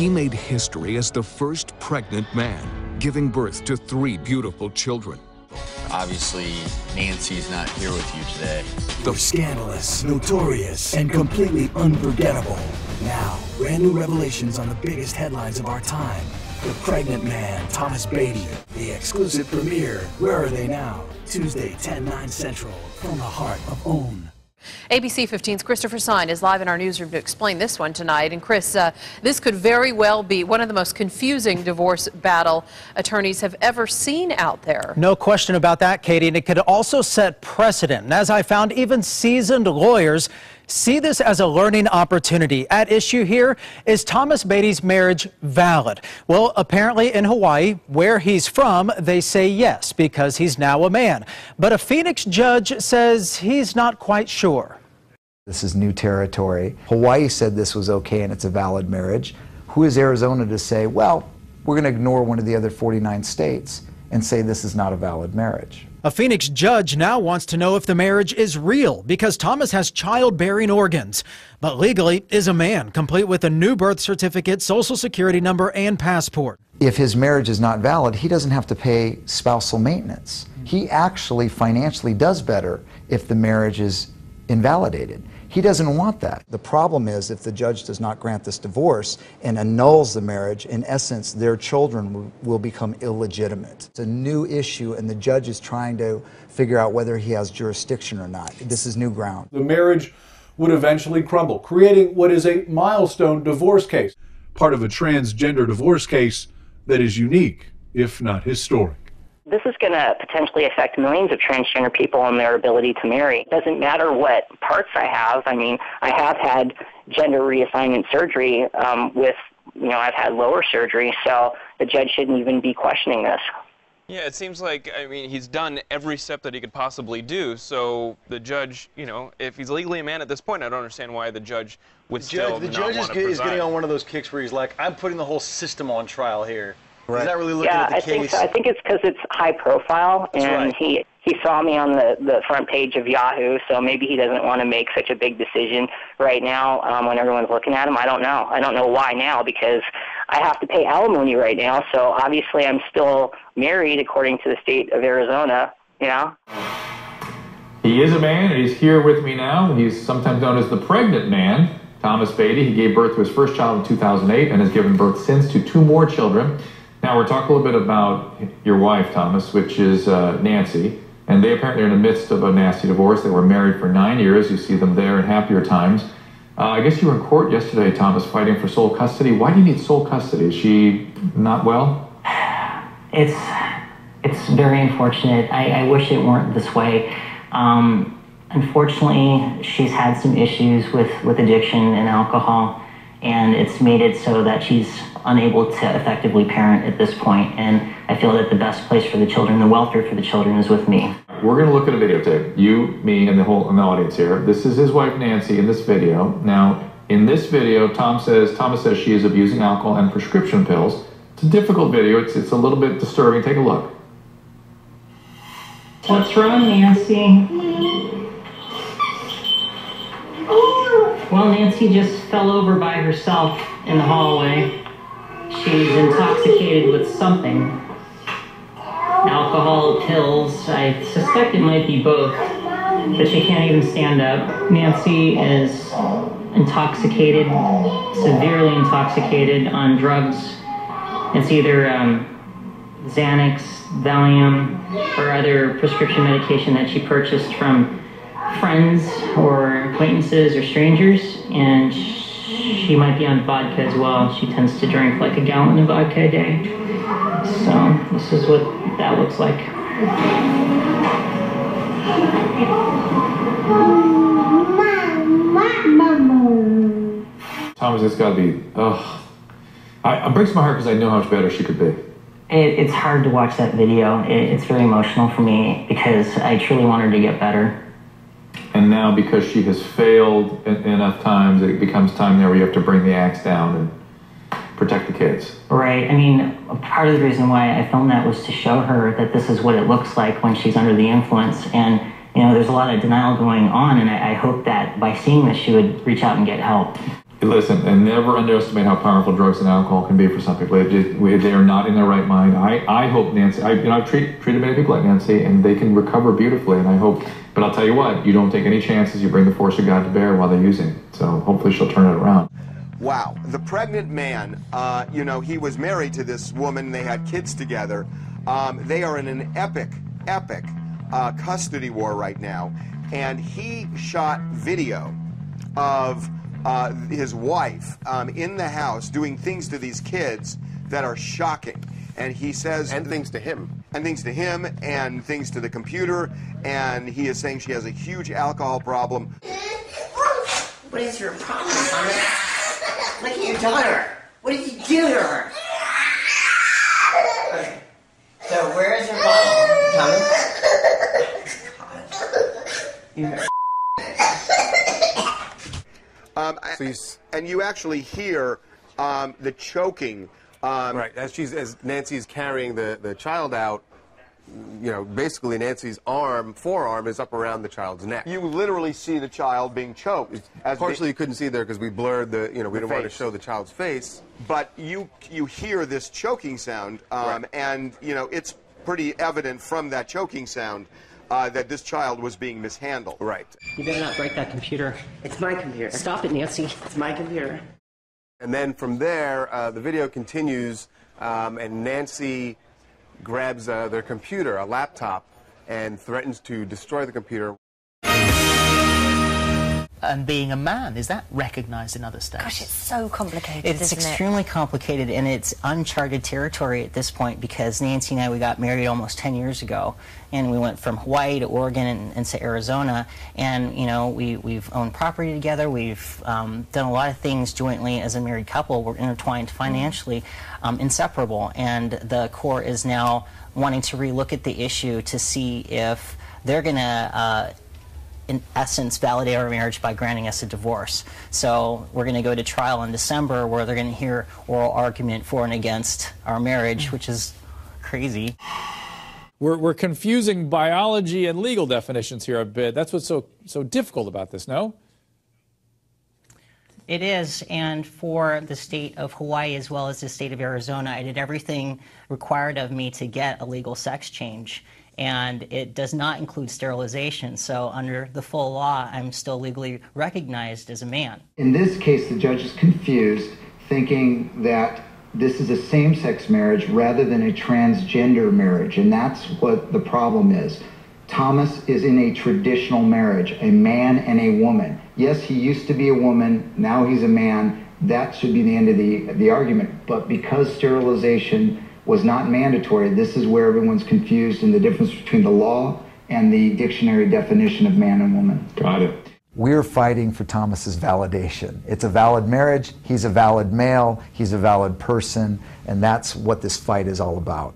he made history as the first pregnant man, giving birth to three beautiful children. Obviously, Nancy's not here with you today. The scandalous, notorious, and completely unforgettable. Now, brand new revelations on the biggest headlines of our time. The Pregnant Man, Thomas Beatie. The exclusive premiere, Where Are They Now? Tuesday, 10, 9 Central, from the heart of OWN. ABC 15's Christopher Sign is live in our newsroom to explain this one tonight. And Chris, uh, this could very well be one of the most confusing divorce battle attorneys have ever seen out there. No question about that, Katie. And it could also set precedent. And as I found, even seasoned lawyers see this as a learning opportunity. At issue here is Thomas Beatie's marriage valid? Well, apparently in Hawaii, where he's from, they say yes, because he's now a man. But a Phoenix judge says he's not quite sure. This is new territory. Hawaii said this was okay and it's a valid marriage. Who is Arizona to say, well, we're going to ignore one of the other 49 states and say this is not a valid marriage? A Phoenix judge now wants to know if the marriage is real because Thomas has childbearing organs, but legally is a man, complete with a new birth certificate, social security number, and passport. If his marriage is not valid, he doesn't have to pay spousal maintenance. He actually financially does better if the marriage is invalidated. He doesn't want that. The problem is if the judge does not grant this divorce and annuls the marriage, in essence, their children will become illegitimate. It's a new issue, and the judge is trying to figure out whether he has jurisdiction or not. This is new ground. The marriage would eventually crumble, creating what is a milestone divorce case, part of a transgender divorce case that is unique, if not historic this is going to potentially affect millions of transgender people and their ability to marry. It doesn't matter what parts I have. I mean, I have had gender reassignment surgery um, with, you know, I've had lower surgery, so the judge shouldn't even be questioning this. Yeah, it seems like, I mean, he's done every step that he could possibly do, so the judge, you know, if he's legally a man at this point, I don't understand why the judge would the still judge, The judge is, is getting on one of those kicks where he's like, I'm putting the whole system on trial here. Right. He's not really looking yeah, at the I case. Think so. I think it's because it's high profile, That's and right. he he saw me on the the front page of Yahoo, so maybe he doesn't want to make such a big decision right now um, when everyone's looking at him. I don't know. I don't know why now because I have to pay alimony right now. So obviously, I'm still married according to the state of Arizona. You know. He is a man, and he's here with me now. He's sometimes known as the pregnant man. Thomas Beatie. He gave birth to his first child in 2008 and has given birth since to two more children. Now, we're talking a little bit about your wife, Thomas, which is uh, Nancy, and they apparently are in the midst of a nasty divorce. They were married for nine years. You see them there in happier times. Uh, I guess you were in court yesterday, Thomas, fighting for sole custody. Why do you need sole custody? Is she not well? It's it's very unfortunate. I, I wish it weren't this way. Um, unfortunately, she's had some issues with, with addiction and alcohol, and it's made it so that she's unable to effectively parent at this point. And I feel that the best place for the children, the welfare for the children, is with me. We're going to look at a videotape. You, me, and the whole and the audience here. This is his wife Nancy in this video. Now, in this video, Tom says Thomas says she is abusing alcohol and prescription pills. It's a difficult video. It's it's a little bit disturbing. Take a look. What's wrong, Nancy? Well, Nancy just fell over by herself in the hallway. She's intoxicated with something. Alcohol, pills. I suspect it might be both, but she can't even stand up. Nancy is intoxicated, severely intoxicated on drugs. It's either um, Xanax, Valium, or other prescription medication that she purchased from friends or acquaintances or strangers, and she might be on vodka as well. She tends to drink like a gallon of vodka a day. So this is what that looks like. Thomas, it's got to be. Ugh. I, it breaks my heart because I know how much better she could be. It, it's hard to watch that video. It, it's very emotional for me because I truly want her to get better. And now, because she has failed enough times, it becomes time there where you have to bring the axe down and protect the kids. Right. I mean, part of the reason why I filmed that was to show her that this is what it looks like when she's under the influence. And, you know, there's a lot of denial going on, and I, I hope that by seeing this, she would reach out and get help. Listen, and never underestimate how powerful drugs and alcohol can be for some people. They are not in their right mind. I, I hope Nancy, I, you know, I've treat, treated many people like Nancy, and they can recover beautifully. And I hope, but I'll tell you what, you don't take any chances. You bring the force of God to bear while they're using. it. So hopefully she'll turn it around. Wow. The pregnant man, uh, you know, he was married to this woman. They had kids together. Um, they are in an epic, epic uh, custody war right now. And he shot video of uh, his wife um, in the house doing things to these kids that are shocking. And he says. And things to him. And things to him, and things to the computer. And he is saying she has a huge alcohol problem. What is your problem, Thomas? Look at your daughter. What did you do to her? Okay. So where is your bottle, Thomas? You Um, I- and you actually hear um, the choking. Um, right, as she's as Nancy's carrying the, the child out, you know, basically Nancy's arm, forearm is up around the child's neck. You literally see the child being choked. As Partially you couldn't see there because we blurred the, you know, we The didn't want to show the child's face. but you you hear this choking sound, um, and you know it's pretty evident from that choking sound uh, that this child was being mishandled. Right. You better not break that computer. It's my computer. Stop it, Nancy. It's my computer. And then from there, uh, the video continues, um, and Nancy grabs uh, their computer, a laptop, and threatens to destroy the computer. And being a man, is that recognized in other states? Gosh, it's so complicated, It's isn't it? extremely complicated and it's uncharted territory at this point because Nancy and I, we got married almost 10 years ago and we went from Hawaii to Oregon and, and to Arizona and, you know, we, we've owned property together, we've um, done a lot of things jointly as a married couple, we're intertwined financially, um, inseparable and the court is now wanting to relook at the issue to see if they're going to uh, in essence, validate our marriage by granting us a divorce. So we're going to go to trial in December where they're going to hear oral argument for and against our marriage, which is crazy. We're, we're confusing biology and legal definitions here a bit. That's what's so, so difficult about this, no? It is, and for the state of Hawaii as well as the state of Arizona, I did everything required of me to get a legal sex change. And it does not include sterilization. So, under the full law, I'm still legally recognized as a man. In this case, the judge is confused, thinking that this is a same sex marriage rather than a transgender marriage. And that's what the problem is. Thomas is in a traditional marriage, a man and a woman. Yes, he used to be a woman, now he's a man. That should be the end of the, the argument. But because sterilization was not mandatory, this is where everyone's confused in the difference between the law and the dictionary definition of man and woman. Got it. We're fighting for Thomas's validation. It's a valid marriage, he's a valid male, he's a valid person, and that's what this fight is all about.